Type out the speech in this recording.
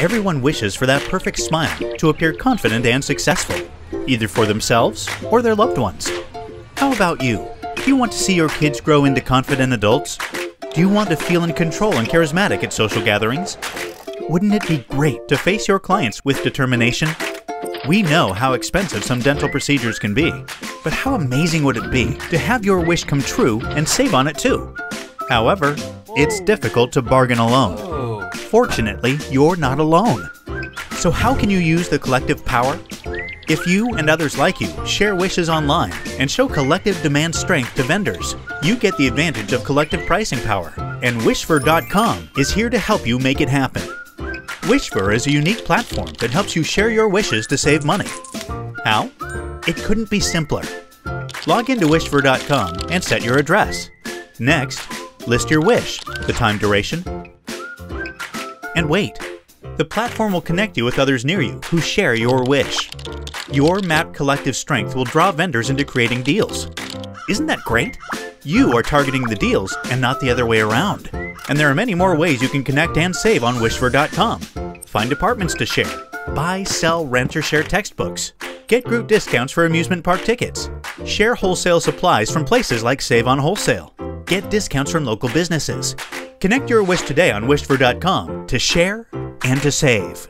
Everyone wishes for that perfect smile to appear confident and successful, either for themselves or their loved ones. How about you? Do you want to see your kids grow into confident adults? Do you want to feel in control and charismatic at social gatherings? Wouldn't it be great to face your clients with determination? We know how expensive some dental procedures can be, but how amazing would it be to have your wish come true and save on it too? However, it's difficult to bargain alone. Fortunately, you're not alone. So how can you use the collective power? If you and others like you share wishes online and show collective demand strength to vendors, you get the advantage of collective pricing power. And Wishver.com is here to help you make it happen. Wishver is a unique platform that helps you share your wishes to save money. How? It couldn't be simpler. Log into Wishver.com and set your address. Next, list your wish, the time duration, and wait. The platform will connect you with others near you who share your wish. Your map collective strength will draw vendors into creating deals. Isn't that great? You are targeting the deals and not the other way around. And there are many more ways you can connect and save on Wishver.com. Find apartments to share, buy, sell, rent, or share textbooks, get group discounts for amusement park tickets, share wholesale supplies from places like Save on Wholesale, get discounts from local businesses. Connect your wish today on wishver.com to share and to save.